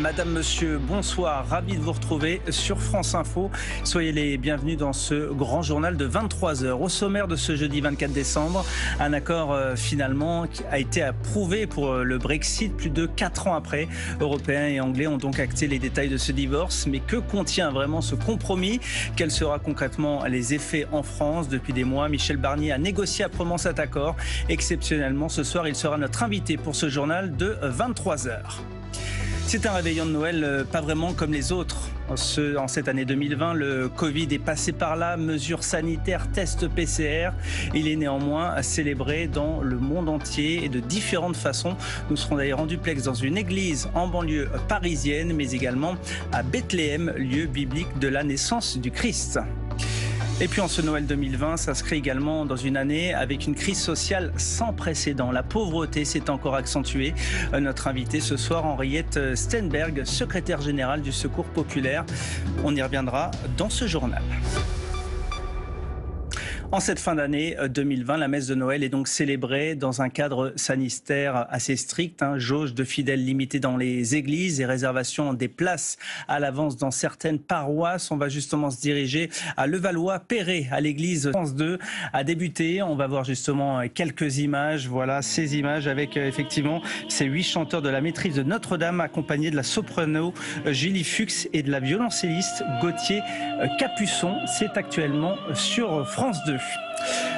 Madame, Monsieur, bonsoir. Ravi de vous retrouver sur France Info. Soyez les bienvenus dans ce grand journal de 23 heures. Au sommaire de ce jeudi 24 décembre, un accord euh, finalement a été approuvé pour euh, le Brexit plus de 4 ans après. Européens et Anglais ont donc acté les détails de ce divorce. Mais que contient vraiment ce compromis? Quels seront concrètement les effets en France? Depuis des mois, Michel Barnier a négocié âprement cet accord. Exceptionnellement, ce soir, il sera notre invité pour ce journal de 23 heures. C'est un réveillon de Noël euh, pas vraiment comme les autres. En, cette année 2020, le Covid est passé par là, mesures sanitaires, tests PCR. Il est néanmoins célébré dans le monde entier et de différentes façons. Nous serons d'ailleurs en duplex dans une église en banlieue parisienne, mais également à Bethléem, lieu biblique de la naissance du Christ. Et puis en ce Noël 2020 s'inscrit également dans une année avec une crise sociale sans précédent. La pauvreté s'est encore accentuée. Euh, notre invité ce soir, Henriette Stenberg, secrétaire générale du Secours populaire. On y reviendra dans ce journal. En cette fin d'année 2020, euh, la messe de Noël est donc célébrée dans un cadre sanitaire assez strict, hein, jauge de fidèles limitée dans les églises et réservation des places à l'avance dans certaines paroisses. On va justement se diriger à Levallois-Perret, à l'église France 2, à débuter. On va voir justement quelques images. Voilà ces images avec euh, effectivement ces huit chanteurs de la maîtrise de Notre-Dame accompagnés de la soprano euh, Julie Fuchs et de la violoncelliste Gauthier Capuçon. C'est actuellement sur France 2.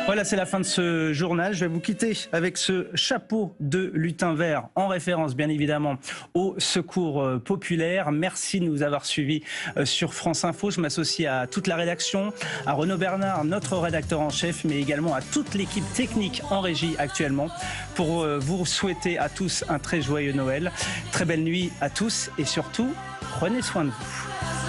Voilà, c'est la fin de ce journal. Je vais vous quitter avec ce chapeau de lutin vert, en référence bien évidemment au secours euh, populaire. Merci de nous avoir suivis euh, sur France Info. Je m'associe à toute la rédaction, à Renaud Bernard, notre rédacteur en chef, mais également à toute l'équipe technique en régie actuellement, pour euh, vous souhaiter à tous un très joyeux Noël. Très belle nuit à tous et surtout, prenez soin de vous.